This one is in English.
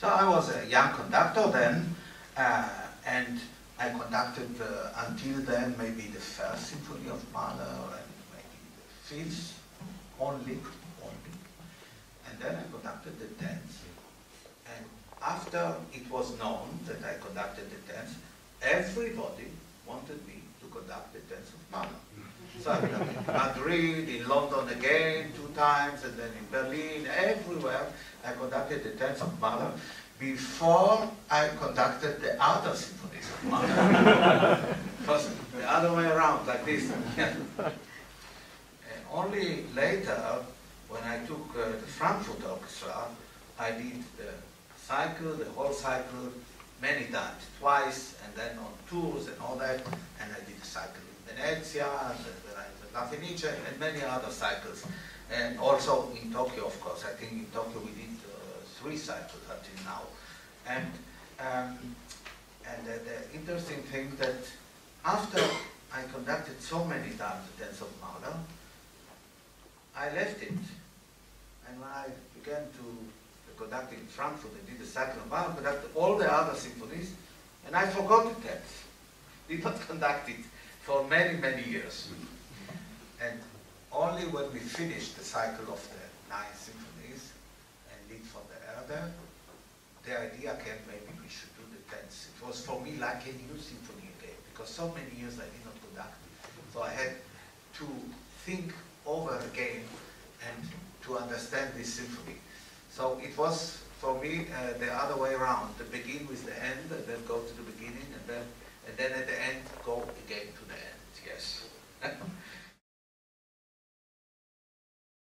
So I was a young conductor then, uh, and I conducted uh, until then maybe the first symphony of Mahler and maybe the fifth only, only. And then I conducted the tenth. And after it was known that I conducted the tenth, everybody wanted me to conduct the tenth of Mahler. So Madrid, in London again, two times, and then in Berlin, everywhere. I conducted the tenth of Mahler before I conducted the other symphonies of Mahler. First, the other way around, like this. Only later, when I took uh, the Frankfurt Orchestra, I did the cycle, the whole cycle, many times, twice, and then on tours and all that, and I did a cycle in Venezia, and then I did La Fenice, and many other cycles. And also in Tokyo, of course. I think in Tokyo we did uh, three cycles until now. And, um, and the, the interesting thing that after I conducted so many times the Dance of Mahler, I left it. And when I began to conduct in Frankfurt, I did the cycle of Mahler, conducted all the other symphonies, and I forgot tenth. Did not conduct it for many, many years. And only when we finished the cycle of the nine symphonies and did von der Erde, the idea came maybe we should do the tenth. It was for me like a new symphony again, because so many years I did not conduct. So I had to think over again and to understand this symphony. So it was for me uh, the other way around. To begin with the end, and then go to the beginning, and then and then at the